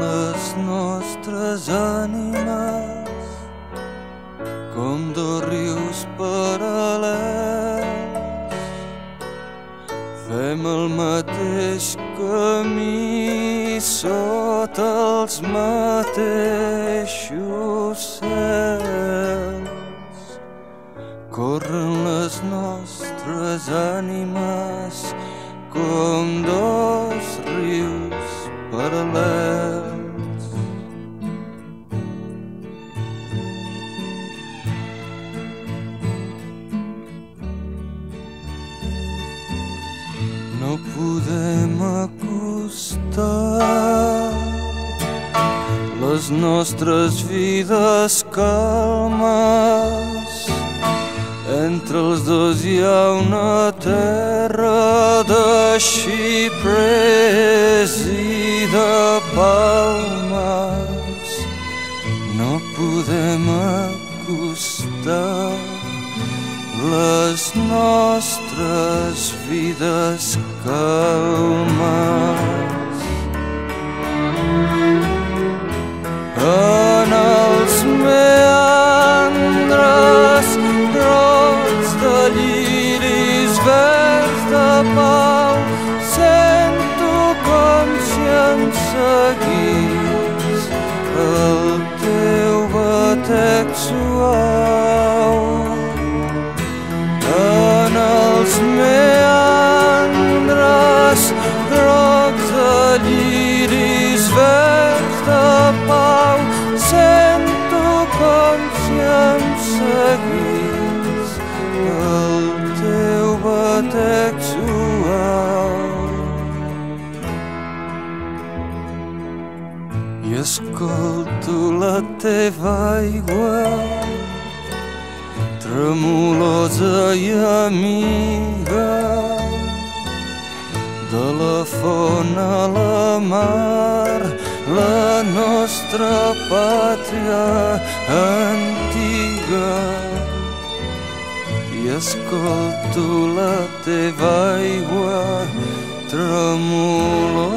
les nostres ànimes com dos rius paral·lels. Fem el mateix camí sota els mateixos cels. Corren les nostres ànimes com dos rius paral·lels. No podem acostar les nostres vides calmes. Entre els dos hi ha una terra de xiprers i de palmes. No podem acostar les nostres vides calmes. En els meandres rots de lliris verds de pau sento com si em seguís el teu batec suau els meandres rocs de lliris verds de pau sento com si em seguís el teu batec suau i escolto la teva aigua tremolosa i amiga de la mar la nostra pàtria antiga i escolto la teva aigua tremolosa